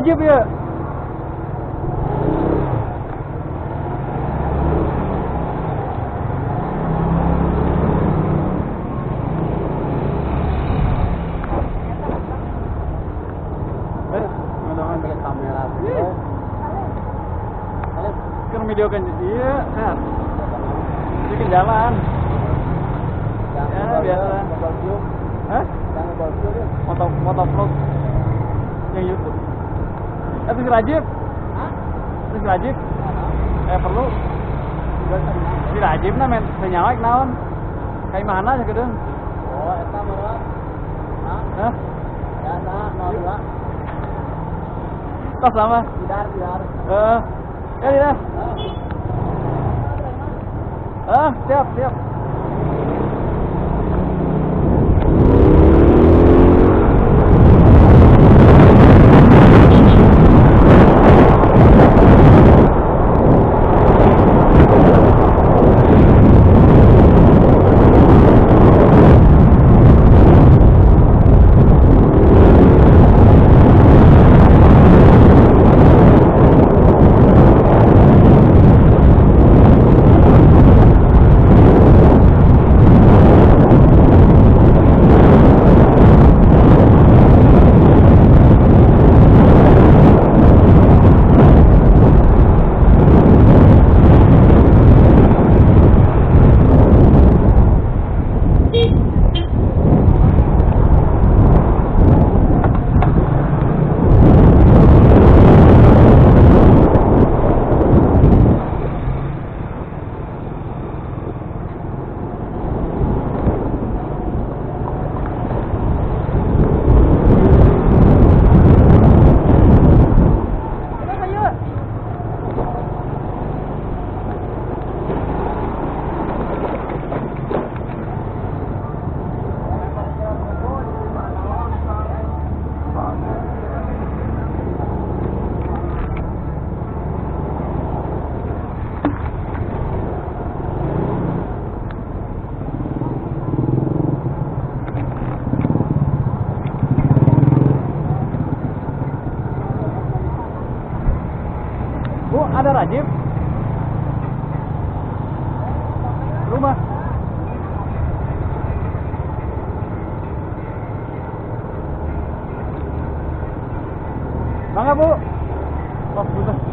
Rajib ya. Eh? Kan video kan iya kan. Bikin jalan. Ya biasa. Hah? Moto moto vlog yang YouTube. Eh, si Rajib. Itu si Rajib. Eh perlu. Si Rajib nah men senyawak naon? Kayak mana sih kedeng? Oh, eta meureun. Hah? Hah? Biasa 02. Tas sama. Tidar, tidar. Eh, ya tidak. Ah, siap, siap. Ada Rajib? Rumah. Bangga, Bu. Oh, butuh.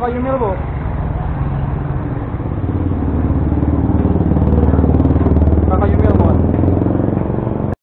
Punten. Bu,